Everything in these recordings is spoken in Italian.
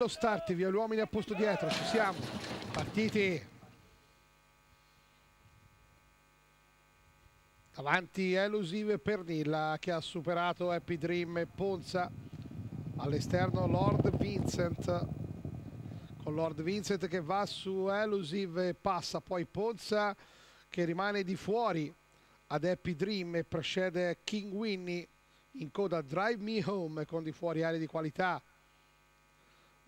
Lo start, via gli uomini a posto dietro, ci siamo, partiti. Avanti Elusive Pernilla che ha superato Happy Dream e Ponza. All'esterno Lord Vincent. Con Lord Vincent che va su Elusive e passa poi Ponza che rimane di fuori ad Happy Dream e precede King Winnie in coda Drive Me Home con di fuori aree di qualità.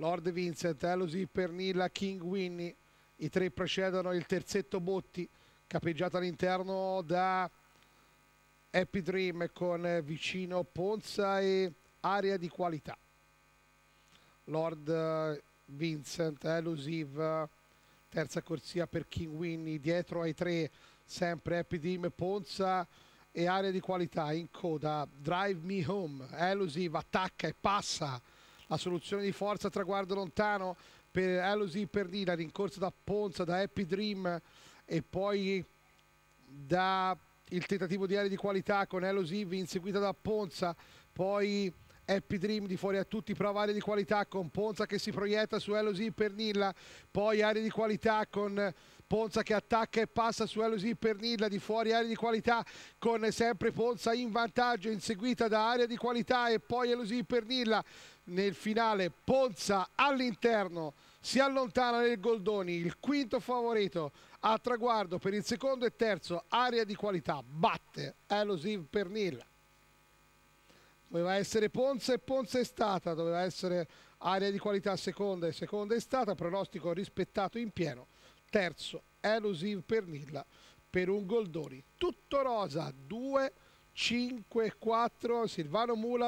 Lord Vincent, Elusi, Pernilla, King Winnie, i tre precedono il terzetto Botti, capeggiato all'interno da Happy Dream con vicino Ponza e area di qualità. Lord Vincent, Elusive, terza corsia per King Winnie, dietro ai tre sempre Happy Dream, Ponza e area di qualità in coda Drive Me Home, Elusive attacca e passa la soluzione di forza traguardo lontano per Elusi Perdina, rincorsa da Ponza, da Happy Dream e poi da il tentativo di area di qualità con Elusi inseguita da Ponza, poi Happy Dream di fuori a tutti, prova area di qualità con Ponza che si proietta su Elusi Pernilla, poi area di qualità con Ponza che attacca e passa su Elusi Pernilla di fuori area di qualità con sempre Ponza in vantaggio inseguita da area di qualità e poi Elusi Pernilla nel finale. Ponza all'interno si allontana nel Goldoni il quinto favorito a traguardo per il secondo e terzo area di qualità batte Elusive Pernilla doveva essere Ponza e Ponza è stata doveva essere area di qualità seconda e seconda è stata pronostico rispettato in pieno terzo Elusive Pernilla per un Goldoni. Tutto rosa 2 5 4 Silvano Mula